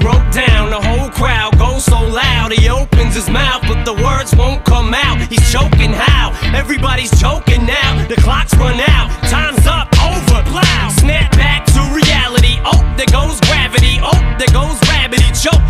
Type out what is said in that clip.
Broke down, the whole crowd goes so loud. He opens his mouth, but the words won't come out. He's choking how? Everybody's choking now. The clock's run out, time's up, over, plow. Snap back to reality. Oh, there goes gravity. Oh, there goes gravity. Choke.